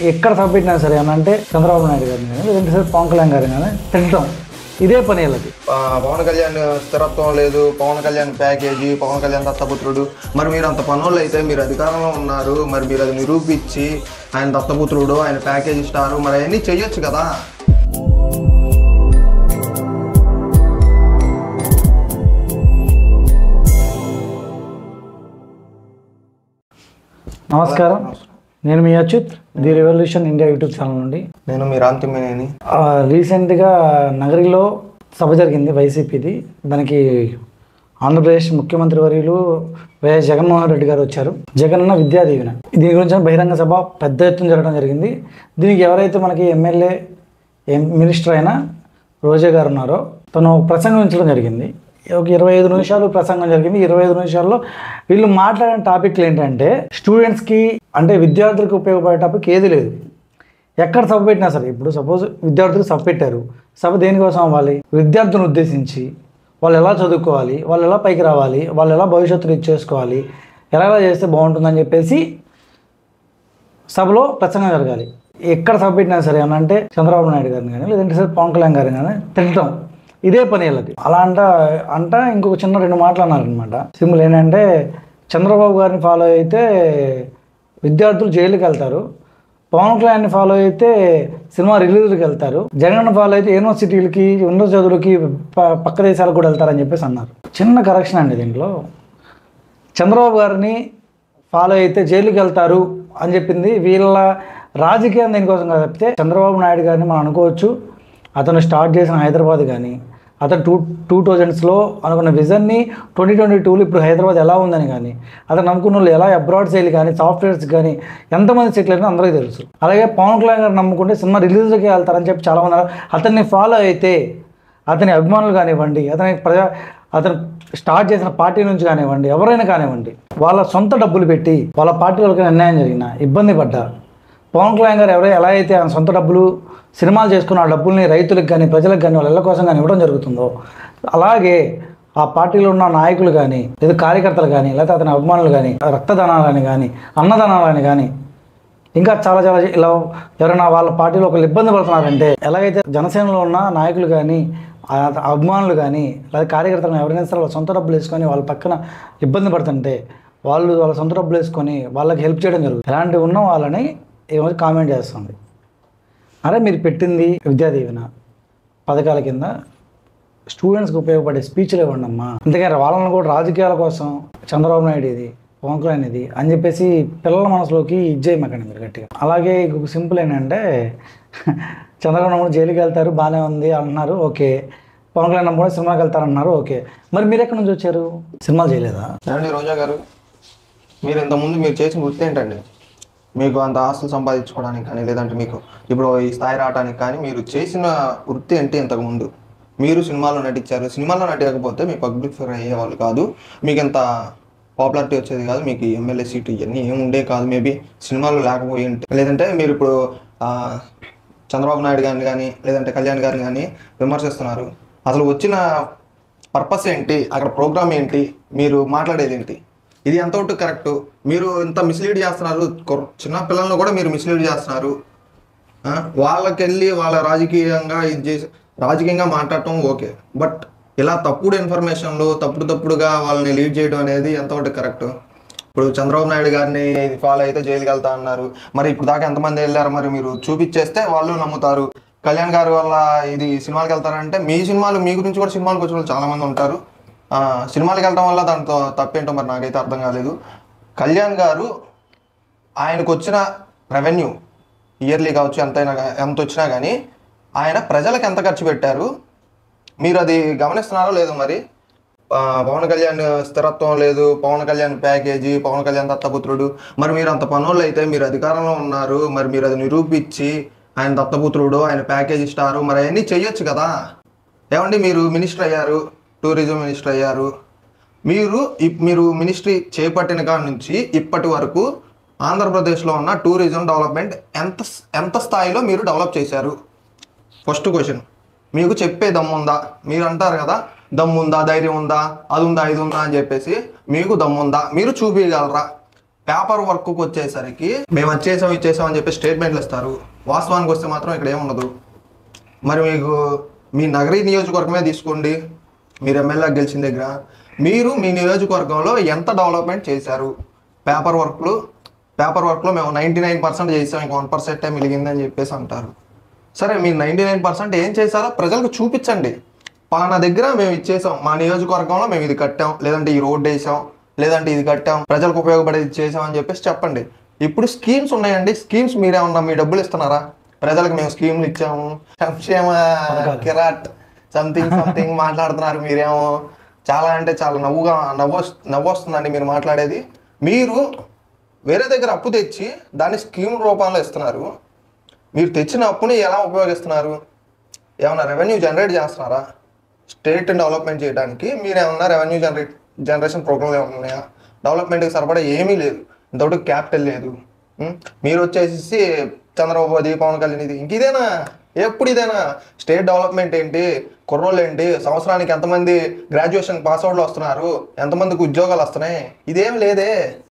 ఎక్కడ సబ్మిట్నా సరే అని అంటే చంద్రబాబు నాయుడు గారిని కానీ లేదంటే సరే పవన్ కళ్యాణ్ గారిని కానీ తింటాం. ఇదే పని వీళ్ళకి. ఆ, పవన్ కళ్యాణ్ స్థిరత్వం లేదు పవన్ కళ్యాణ్ ప్యాకేజీ పవన్ కళ్యాణ్ దత్తపుత్రుడు. మరి మీరు అంత పనులు అయితే మీరు అధికారంలో ఉన్నారు మరి మీరు అది నిరూపించి ఆయన దత్తపుత్రుడు ఆయన ప్యాకేజీ స్టారు మరి అవన్నీ చెయ్యొచ్చు కదా. నమస్కారం. నేను మీ Achyut the revolution India YouTube channel నుండి. నేను మీ రాంతిమేనేని రీసెంట్గా నగరిలో సభ జరిగింది వైసీపీది. దానికి ఆంధ్రప్రదేశ్ ముఖ్యమంత్రి వర్యులు వైఎస్ జగన్మోహన్ రెడ్డి గారు వచ్చారు. జగనన్న విద్యా దీవెన. దీని గురించి బహిరంగ సభ పెద్ద ఎత్తున జరగడం జరిగింది. దీనికి ఎవరైతే మనకి ఎమ్మెల్యే మినిస్టర్ అయినా రోజా గారు ఉన్నారో తను ప్రసంగించడం జరిగింది. ఒక ఇరవై ఐదు నిమిషాలు ప్రసంగం జరిగింది. ఇరవై ఐదు నిమిషాల్లో వీళ్ళు మాట్లాడిన టాపిక్లు ఏంటంటే స్టూడెంట్స్కి అంటే విద్యార్థులకు ఉపయోగపడే టాపిక్ ఏది లేదు. ఎక్కడ సభ పెట్టినా సరే ఇప్పుడు సపోజ్ విద్యార్థులు సభ పెట్టారు. సభ దేనికోసం అవ్వాలి? విద్యార్థులను ఉద్దేశించి. వాళ్ళు ఎలా చదువుకోవాలి? వాళ్ళు ఎలా పైకి రావాలి? వాళ్ళు ఎలా భవిష్యత్తులో ఇచ్చేసుకోవాలి ఎలా ఎలా చేస్తే బాగుంటుందని చెప్పేసి సభలో ప్రసంగం జరగాలి. ఎక్కడ సభ పెట్టినా సరే అని అంటే చంద్రబాబు నాయుడు గారిని కానీ లేదంటే సరే పవన్ కళ్యాణ్ గారిని కానీ తింటాం. ఇదే పని వీళ్ళది. అలా అంట అంట ఇంకొక చిన్న రెండు మాటలు అన్నారనమాట సింపుల్ ఏంటంటే చంద్రబాబు గారిని ఫాలో అయితే విద్యార్థులు జైలుకి వెళ్తారు. పవన్ కళ్యాణ్ని ఫాలో అయితే సినిమా రిలీజ్కి వెళ్తారు. జగన్ ఫాలో అయితే యూనివర్సిటీలకి ఉన్నత చదువులకి పక్క దేశాలకు కూడా వెళ్తారని చెప్పేసి అన్నారు. చిన్న కరెక్షన్ అండి దీంట్లో. చంద్రబాబు గారిని ఫాలో అయితే జైలుకి వెళ్తారు అని చెప్పింది వీళ్ళ రాజకీయం దీనికోసం కదా. చెప్తే చంద్రబాబు నాయుడు గారిని మనం అనుకోవచ్చు. అతను స్టార్ట్ చేసిన హైదరాబాద్ కానీ అతను టూ టూ థౌజండ్స్లో అనుకున్న విజన్ని ట్వంటీ ట్వంటీ టూలో ఇప్పుడు హైదరాబాద్ ఎలా ఉందని కానీ అతను నమ్ముకున్న వాళ్ళు ఎలా అబ్రాడ్ సేల్ కానీ సాఫ్ట్వేర్స్ కానీ ఎంతమంది సెటిల్ అయినా అందరికీ తెలుసు. అలాగే పవన్ కళ్యాణ్ గారు నమ్ముకుంటే సినిమా రిలీజ్కి వెళ్తారని చెప్పి చాలామంది అతన్ని ఫాలో అయితే అతని అభిమానులు కానివ్వండి అతని ప్రజా అతను స్టార్ట్ చేసిన పార్టీ నుంచి కానివ్వండి ఎవరైనా కానివ్వండి వాళ్ళ సొంత డబ్బులు పెట్టి వాళ్ళ పార్టీ వాళ్ళకి అన్యాయం జరిగిన ఇబ్బంది పడ్డా పవన్ కళ్యాణ్ గారు ఎవరో ఎలా అయితే ఆయన సొంత డబ్బులు సినిమాలు చేసుకున్న ఆ డబ్బుల్ని రైతులకు కానీ ప్రజలకు కానీ వాళ్ళ ఇళ్ళ కోసం కానీ ఇవ్వడం జరుగుతుందో అలాగే ఆ పార్టీలో ఉన్న నాయకులు కానీ లేదా కార్యకర్తలు కానీ లేకపోతే అతని అభిమానులు కానీ రక్తదానాలని కానీ అన్నదానాలని కానీ ఇంకా చాలా చాలా ఇలా ఎవరైనా వాళ్ళ పార్టీలో ఒకళ్ళు ఇబ్బంది పడుతున్నారంటే ఎలాగైతే జనసేనలో ఉన్న నాయకులు కానీ అభిమానులు కానీ లేదా కార్యకర్తలు ఎవరైనా సరే వాళ్ళ సొంత డబ్బులు వేసుకొని వాళ్ళ పక్కన ఇబ్బంది పడుతుంటే వాళ్ళు వాళ్ళ సొంత డబ్బులు వేసుకొని వాళ్ళకి హెల్ప్ చేయడం జరుగుతుంది. ఇలాంటివి ఉన్న వాళ్ళని ఏమో కామెంట్ చేస్తుంది. అరే మీరు పెట్టింది విద్యాదీవెన పథకాల కింద స్టూడెంట్స్కి ఉపయోగపడే స్పీచ్లు ఇవ్వండి అమ్మా అంతేకాని వాళ్ళని కూడా రాజకీయాల కోసం చంద్రబాబు నాయుడు ఇది పవన్ కళ్యాణ్ ఇది అని చెప్పేసి పిల్లల మనసులోకి ఇచ్చేయమకండి మీరు గట్టిగా. అలాగే ఇంకొక సింపుల్ ఏంటంటే చంద్రబాబు నాయుడు జైలుకి వెళ్తారు బాగానే ఉంది అంటున్నారు ఓకే. పవన్ కళ్యాణ్ కూడా సినిమాకి వెళ్తారన్నారు ఓకే. మరి మీరు ఎక్కడి నుంచి వచ్చారు? సినిమాలు చేయలేదా? రోజా గారు మీరు ఇంతకుముందు మీరు చేసిన గుర్తు ఏంటండి? మీకు అంత ఆస్తులు సంపాదించుకోవడానికి కానీ లేదంటే మీకు ఇప్పుడు ఈ స్థాయి రావడానికి కానీ మీరు చేసిన వృత్తి ఏంటి ఇంతకుముందు మీరు సినిమాలో నటించారు. సినిమాలో నటించకపోతే మీ పబ్లిక్ ఫిగర్ అయ్యేవాళ్ళు కాదు. మీకు ఎంత పాపులారిటీ వచ్చేది కాదు. మీకు ఎమ్మెల్యే సీటు ఇవన్నీ ఏమి ఉండే కాదు. మేబీ సినిమాలో లేకపోయి లేదంటే మీరు ఇప్పుడు చంద్రబాబు నాయుడు గారిని కానీ లేదంటే కళ్యాణ్ గారిని కానీ విమర్శిస్తున్నారు. అసలు వచ్చిన పర్పస్ ఏంటి? అక్కడ ప్రోగ్రామ్ ఏంటి? మీరు మాట్లాడేది ఏంటి? ఇది ఎంతవరకు కరెక్ట్? మీరు ఇంత మిస్లీడ్ చేస్తున్నారు. చిన్న పిల్లలను కూడా మీరు మిస్లీడ్ చేస్తున్నారు. వాళ్ళకి వెళ్ళి వాళ్ళ రాజకీయంగా ఇది చేసి రాజకీయంగా మాట్లాడటం ఓకే. బట్ ఇలా తప్పుడు ఇన్ఫర్మేషన్లు తప్పుడు తప్పుడుగా వాళ్ళని లీడ్ చేయడం అనేది ఎంతవరకు కరెక్ట్? ఇప్పుడు చంద్రబాబు నాయుడు గారిని ఫాలో అయితే జైలుకి వెళ్తా అన్నారు. మరి ఇప్పుడు దాకా ఎంతమంది వెళ్ళారు? మరి మీరు చూపించేస్తే వాళ్ళు నమ్ముతారు. కళ్యాణ్ గారి వల్ల ఇది సినిమాలకు వెళ్తారంటే మీ సినిమాలు మీ గురించి కూడా సినిమాలకు వచ్చిన వాళ్ళు చాలా మంది ఉంటారు. సినిమాలకు వెళ్ళడం వల్ల దాంతో తప్పేంటో మరి నాకైతే అర్థం కాలేదు. కళ్యాణ్ గారు ఆయనకు వచ్చిన రెవెన్యూ ఇయర్లీ కావచ్చు ఎంతైనా ఎంత వచ్చినా కానీ ఆయన ప్రజలకు ఎంత ఖర్చు పెట్టారు? మీరు అది గమనిస్తున్నారో లేదో మరి? పవన్ కళ్యాణ్ స్థిరత్వం లేదు పవన్ కళ్యాణ్ ప్యాకేజీ పవన్ కళ్యాణ్ దత్తపుత్రుడు. మరి మీరు అంత పనులు అయితే మీరు అధికారంలో ఉన్నారు మరి మీరు అది నిరూపించి ఆయన దత్తపుత్రుడు ఆయన ప్యాకేజీ స్టారు మరి అవన్నీ చేయొచ్చు కదా? ఏమండి మీరు మినిస్టర్ అయ్యారు? టూరిజం మినిస్టర్ అయ్యారు. మీరు ఇప్- మీరు మినిస్ట్రీ చేపట్టిన కాడ నుంచి ఇప్పటి వరకు ఆంధ్రప్రదేశ్లో ఉన్న టూరిజం డెవలప్మెంట్ ఎంత ఎంత స్థాయిలో మీరు డెవలప్ చేశారు? First question. మీకు చెప్పే దమ్ముందా? మీరు అంటారు కదా దమ్ముందా ధైర్యం ఉందా అది ఉందా ఇది ఉందా అని చెప్పేసి మీకు దమ్ముందా? మీరు చూపించగలరా పేపర్ వర్క్కి వచ్చేసరికి మేము వచ్చేసాం చేసాం ఇది చేసాం అని చెప్పి స్టేట్మెంట్లు ఇస్తారు. వాస్తవానికి వస్తే మాత్రం ఇక్కడ ఏముండదు. మరి మీకు మీ నగరీ నియోజకవర్గమే తీసుకోండి. మీరు ఎమ్మెల్యే గెలిచిన దగ్గర మీరు మీ నియోజకవర్గంలో ఎంత డెవలప్మెంట్ చేశారు? పేపర్ వర్క్లు పేపర్ వర్క్లో మేము నైంటీ నైన్ పర్సెంట్ చేసాం ఇంకా వన్ పర్సెంటే మిలిగిందని చెప్పేసి అంటారు. సరే మీరు నైంటీ నైన్ పర్సెంట్ ఏం చేశారో ప్రజలకు చూపించండి. పలానా దగ్గర మేము ఇచ్చేసాం మా నియోజకవర్గంలో మేము ఇది కట్టాం లేదంటే ఈ రోడ్డు వేసాం లేదంటే ఇది కట్టాం ప్రజలకు ఉపయోగపడేది చేసాం అని చెప్పేసి చెప్పండి. ఇప్పుడు స్కీమ్స్ ఉన్నాయండి స్కీమ్స్ మీరేమన్నా మీ డబ్బులు ఇస్తున్నారా? ప్రజలకు మేము స్కీమ్లు ఇచ్చాము. సంక్షేమ కిరాట్ సంథింగ్ సంథింగ్ మాట్లాడుతున్నారు మీరేమో. చాలా అంటే చాలా నవ్వుగా నవ్వు నవ్వొస్తుందండి మీరు మాట్లాడేది. మీరు వేరే దగ్గర అప్పు తెచ్చి దాన్ని స్కీమ్ రూపంలో ఇస్తున్నారు. మీరు తెచ్చిన అప్పుని ఎలా ఉపయోగిస్తున్నారు? ఏమైనా రెవెన్యూ జనరేట్ చేస్తున్నారా? స్టేట్ డెవలప్మెంట్ చేయడానికి మీరు ఏమన్నా రెవెన్యూ జనరేట్ జనరేషన్ ప్రోగ్రామ్ ఏమైనా ఉన్నాయా? డెవలప్మెంట్కి సరిపడా ఏమీ లేదు. ఇంతవరకు క్యాపిటల్ లేదు. మీరు వచ్చేసి చంద్రబాబు పవన్ కళ్యాణ్ ఇది. ఇంక ఇదేనా? ఎప్పుడు ఇదేనా స్టేట్ డెవలప్మెంట్ ఏంటి కుర్రోళ్ళు ఏంటి సంవత్సరానికి ఎంతమంది గ్రాడ్యుయేషన్ పాస్ అవుట్లు వస్తున్నారు ఎంతమందికి ఉద్యోగాలు వస్తున్నాయి? ఇదేం లేదే.